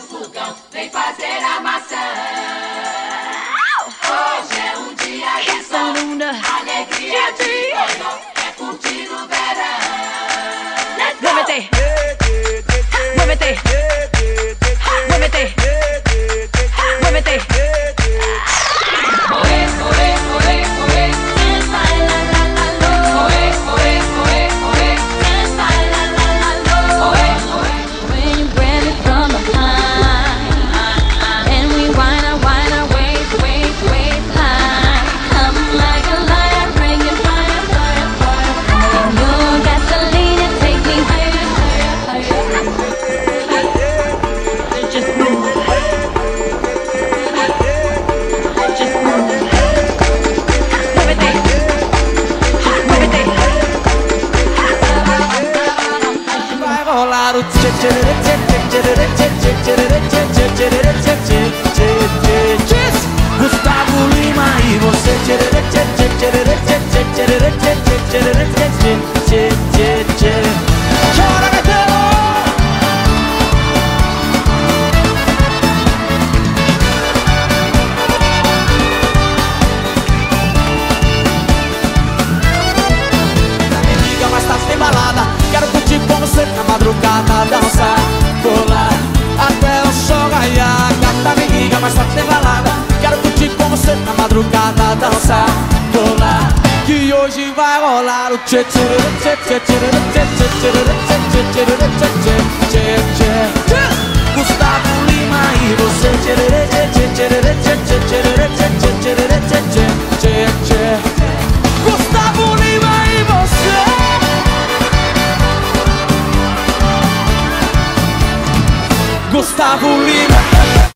fogão, vem fazer a maçã. Hoje é um dia de sol, alegria de manhã, é curtir o verão. Muévete, muévete, muévete, All out of Dançar, colar Que hoje vai rolar o tchê tchê tchê tchê tchê tchê tchê tchê tchê tchê tchê tchê tchê tchê Gustavo Lima e você tchê tchê tchê tchê tchê tchê tchê tchê tchê tchê tchê Gustavo Lima e você Gustavo Lima